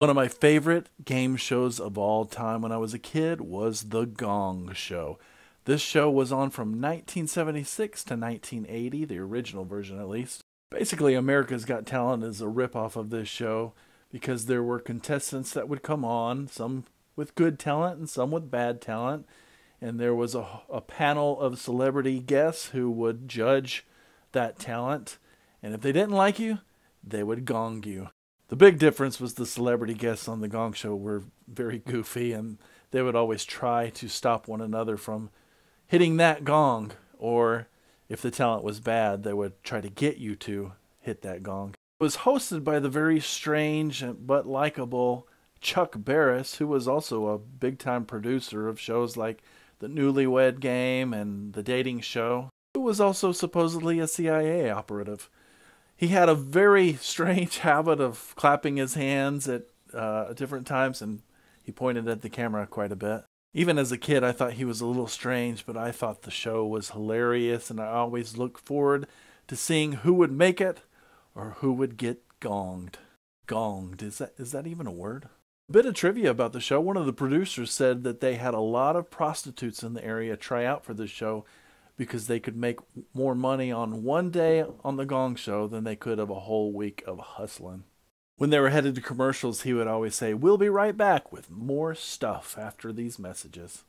One of my favorite game shows of all time when I was a kid was The Gong Show. This show was on from 1976 to 1980, the original version at least. Basically, America's Got Talent is a ripoff of this show because there were contestants that would come on, some with good talent and some with bad talent. And there was a, a panel of celebrity guests who would judge that talent. And if they didn't like you, they would gong you. The big difference was the celebrity guests on the Gong Show were very goofy and they would always try to stop one another from hitting that gong. Or if the talent was bad, they would try to get you to hit that gong. It was hosted by the very strange but likable Chuck Barris, who was also a big time producer of shows like The Newlywed Game and The Dating Show, who was also supposedly a CIA operative he had a very strange habit of clapping his hands at uh, different times, and he pointed at the camera quite a bit. Even as a kid, I thought he was a little strange, but I thought the show was hilarious, and I always looked forward to seeing who would make it or who would get gonged. Gonged, is that, is that even a word? A bit of trivia about the show one of the producers said that they had a lot of prostitutes in the area try out for the show because they could make more money on one day on the Gong Show than they could of a whole week of hustling. When they were headed to commercials, he would always say, We'll be right back with more stuff after these messages.